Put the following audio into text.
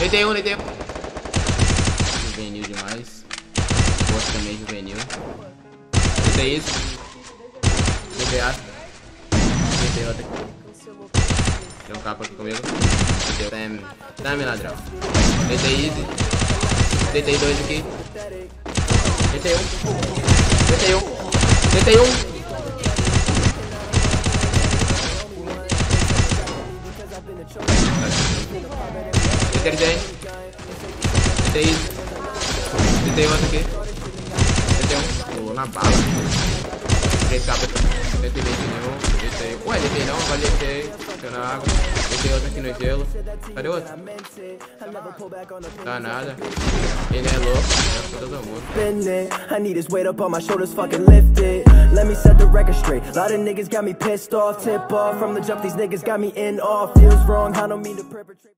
Deitei um, deitei um. Juvenil demais. Força também juvenil. Deitei isso. Deitei aço. Deitei outro aqui. Tem um capa aqui comigo. Deitei. Dame ladrão. Deitei easy. Deitei dois aqui. Deitei um. Deitei um. Deitei um. Deitei 10. Deitei isso. Deitei outro aqui. Deitei um. Pulou na bala. Três capas. Deitei 21. Deitei. Ué, deitei não. Agora deitei. Caiu na água. Deitei outro aqui no gelo. Cadê outro? Tá nada. Ele é louco. É todo. I need his weight up on my shoulders, fucking lift it. Let me set the record straight. Lot of niggas got me pissed off, tip off from the jump. These niggas got me in off. Feels wrong, I don't mean to perpetrate.